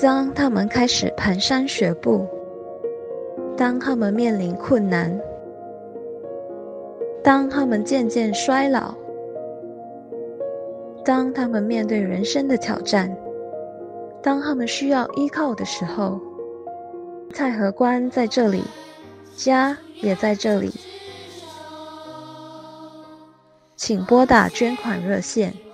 当他们开始蹒跚学步当他们面临困难当他们渐渐衰老当他们面对人生的挑战当他们需要依靠的时候蔡和官在这里家也在这里请拨打捐款热线。